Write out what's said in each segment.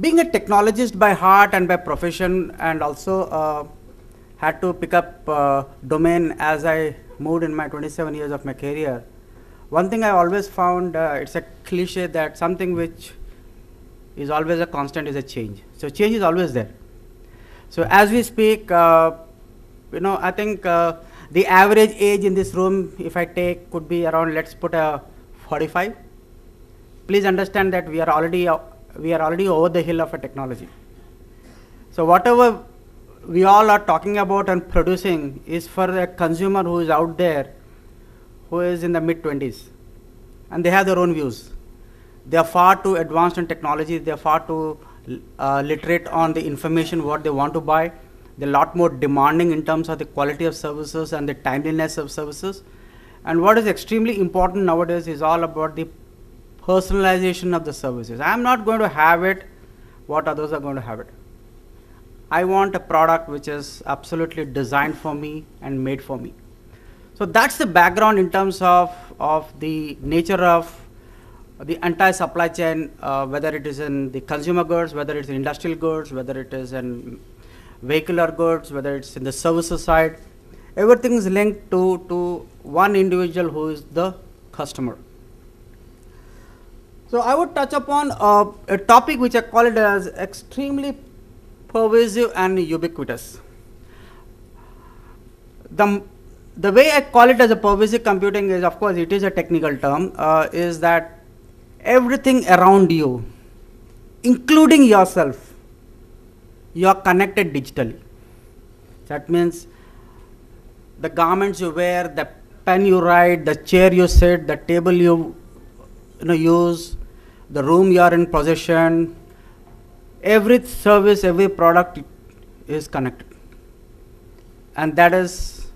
being a technologist by heart and by profession, and also uh, had to pick up uh, domain as I moved in my 27 years of my career. One thing I always found, uh, it's a cliche that something which is always a constant is a change. So change is always there. So as we speak, uh, you know, I think uh, the average age in this room, if I take, could be around, let's put a 45. Please understand that we are already, uh, we are already over the hill of a technology. So whatever we all are talking about and producing is for a consumer who is out there, who is in the mid 20s, and they have their own views. They are far too advanced in technology. They are far too uh, literate on the information what they want to buy. They're a lot more demanding in terms of the quality of services and the timeliness of services. And what is extremely important nowadays is all about the personalization of the services. I'm not going to have it what others are going to have it. I want a product which is absolutely designed for me and made for me. So that's the background in terms of, of the nature of the entire supply chain, uh, whether it is in the consumer goods, whether it's in industrial goods, whether it is in vehicular goods, whether it's in the services side. Everything is linked to, to one individual who is the customer. So I would touch upon uh, a topic which I call it as extremely pervasive and ubiquitous. The, the way I call it as a pervasive computing is, of course, it is a technical term, uh, is that everything around you, including yourself, you are connected digitally. That means the garments you wear, the pen you write, the chair you sit, the table you, you know, use, the room you are in possession, every service, every product is connected. And that is,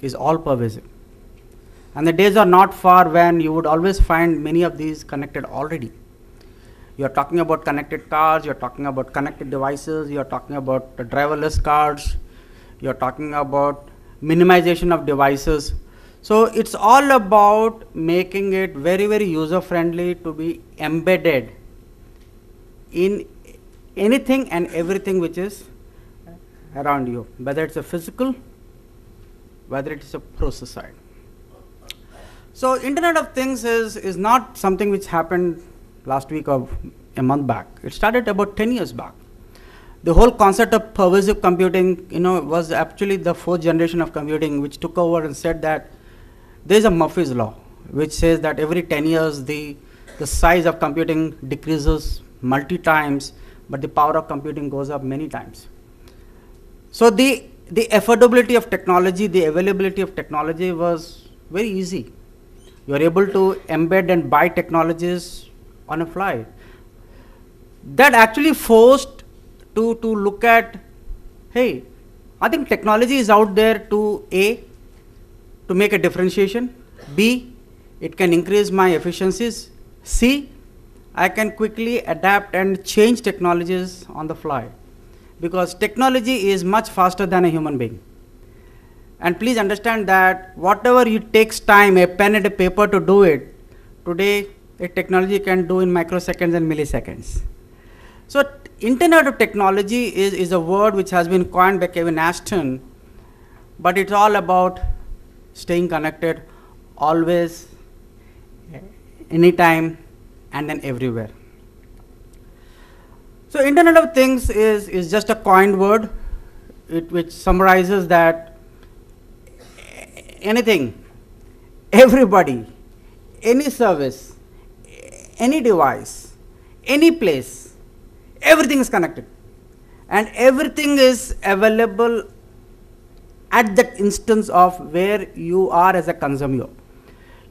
is all pervasive. And the days are not far when you would always find many of these connected already. You're talking about connected cars, you're talking about connected devices, you're talking about driverless cars, you're talking about minimization of devices. So it's all about making it very, very user friendly to be embedded in anything and everything which is around you, whether it's a physical, whether it's a process side. So Internet of Things is, is not something which happened last week or a month back. It started about 10 years back. The whole concept of pervasive computing, you know, was actually the fourth generation of computing which took over and said that there is a Murphy's law which says that every 10 years the, the size of computing decreases multi times, but the power of computing goes up many times. So the, the affordability of technology, the availability of technology was very easy. You are able to embed and buy technologies on a fly. That actually forced to, to look at, hey, I think technology is out there to A, to make a differentiation, B, it can increase my efficiencies, C, I can quickly adapt and change technologies on the fly because technology is much faster than a human being. And please understand that whatever it takes time, a pen and a paper to do it, today a technology can do in microseconds and milliseconds. So Internet of Technology is, is a word which has been coined by Kevin Ashton, but it's all about staying connected always, anytime, and then everywhere. So Internet of Things is, is just a coined word it, which summarizes that anything, everybody, any service, any device, any place, everything is connected. And everything is available at that instance of where you are as a consumer.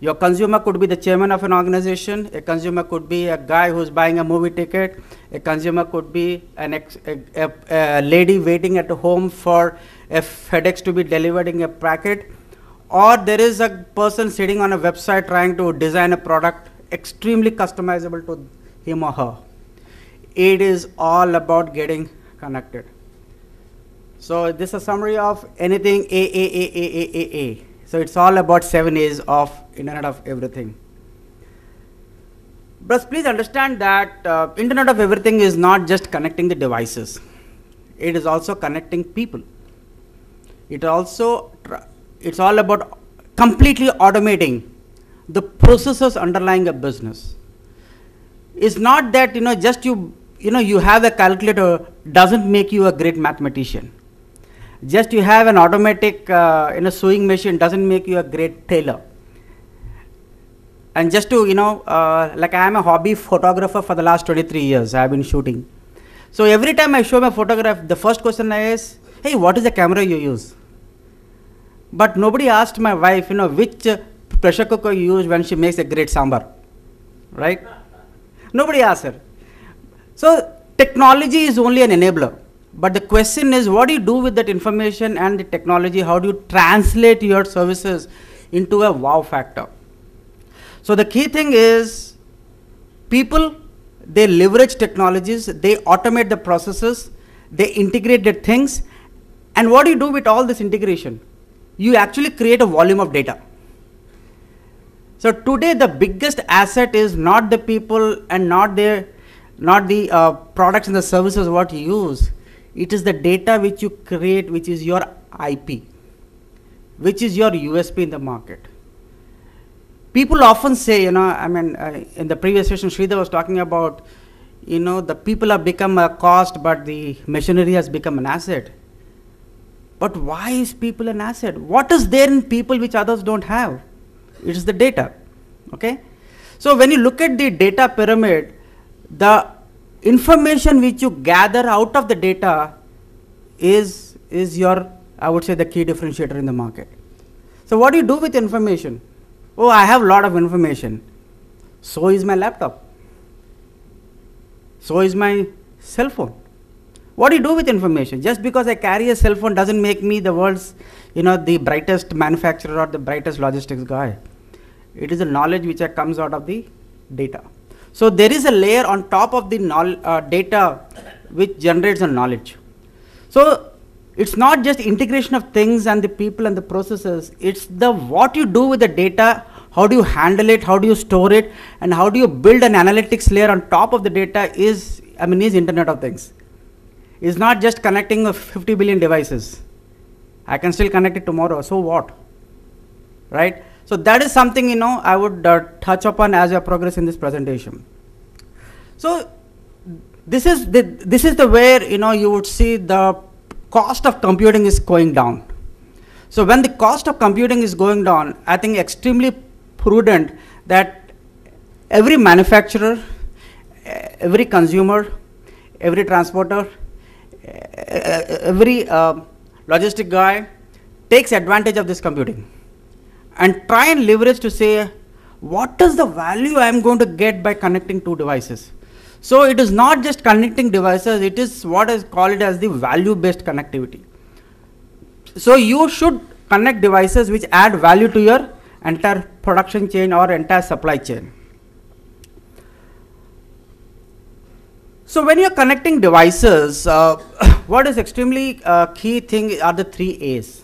Your consumer could be the chairman of an organization, a consumer could be a guy who's buying a movie ticket, a consumer could be an ex, a, a, a, lady waiting at home for a FedEx to be delivered in a packet, or there is a person sitting on a website trying to design a product extremely customizable to him or her. It is all about getting connected. So this is a summary of anything A, A, A, A, A, A, A. So it's all about seven A's of Internet of Everything. But please understand that uh, Internet of Everything is not just connecting the devices. It is also connecting people. It also, it's all about completely automating the processes underlying a business. It's not that, you know, just you, you know, you have a calculator doesn't make you a great mathematician. Just you have an automatic, uh, you know, sewing machine doesn't make you a great tailor. And just to you know uh, like i am a hobby photographer for the last 23 years i have been shooting. So every time i show my photograph the first question is hey what is the camera you use? But nobody asked my wife you know which pressure cooker you use when she makes a great sambar? Right? Nobody asked her. So technology is only an enabler but the question is what do you do with that information and the technology how do you translate your services into a wow factor so the key thing is people, they leverage technologies, they automate the processes, they integrate the things. And what do you do with all this integration? You actually create a volume of data. So today the biggest asset is not the people and not the, not the uh, products and the services what you use. It is the data which you create which is your IP, which is your USP in the market people often say, you know, I mean, uh, in the previous session, Sridhar was talking about, you know, the people have become a cost, but the machinery has become an asset. But why is people an asset? What is there in people which others don't have? It is the data. Okay? So when you look at the data pyramid, the information which you gather out of the data is, is your, I would say, the key differentiator in the market. So what do you do with information? Oh, I have a lot of information. So is my laptop. So is my cell phone. What do you do with information? Just because I carry a cell phone doesn't make me the world's, you know, the brightest manufacturer or the brightest logistics guy. It is the knowledge which comes out of the data. So there is a layer on top of the uh, data which generates the knowledge. So it's not just integration of things and the people and the processes. It's the what you do with the data, how do you handle it, how do you store it, and how do you build an analytics layer on top of the data is, I mean, is Internet of Things. It's not just connecting 50 billion devices. I can still connect it tomorrow, so what? Right? So that is something, you know, I would uh, touch upon as I progress in this presentation. So this is the, this is the where, you know, you would see the cost of computing is going down. So when the cost of computing is going down, I think extremely prudent that every manufacturer, every consumer, every transporter, every uh, logistic guy takes advantage of this computing and try and leverage to say what is the value I am going to get by connecting two devices. So it is not just connecting devices, it is what is called as the value based connectivity. So you should connect devices which add value to your entire production chain or entire supply chain. So when you're connecting devices, uh, what is extremely uh, key thing are the three A's.